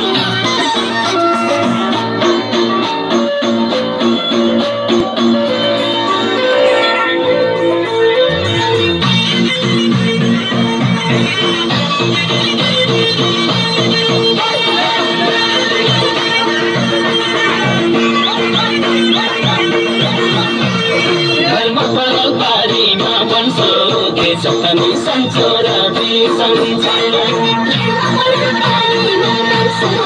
घरमा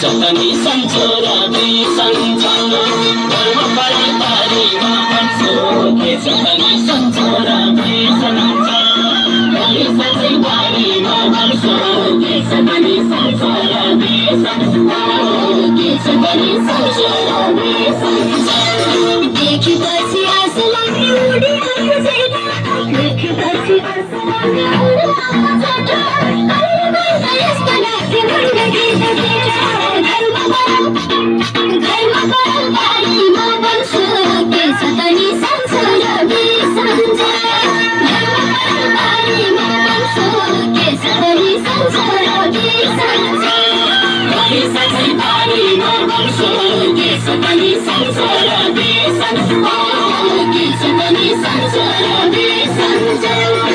सतनी सन्चोरा दुई सन्चन धर्म पराई पारीमा भन्छु के सतनी सन्चोरा दुई सन्चन के पनि संसार बेसन गीत पनि संसार बेसन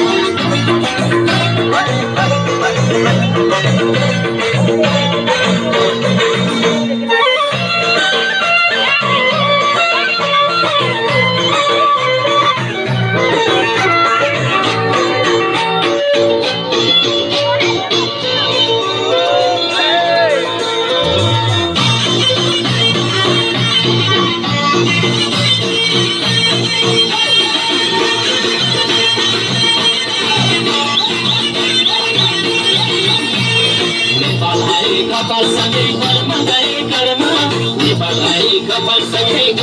Everybody say, hey,